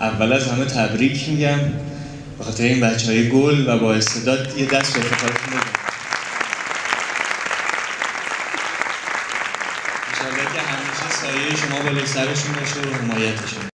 اول از همه تبریک میگم. به خاطر این بچه های گل و با استعداد یه دست به افتخارتون بدم که همیشه سایه شما بالای سرشون باشه و حمایتشون.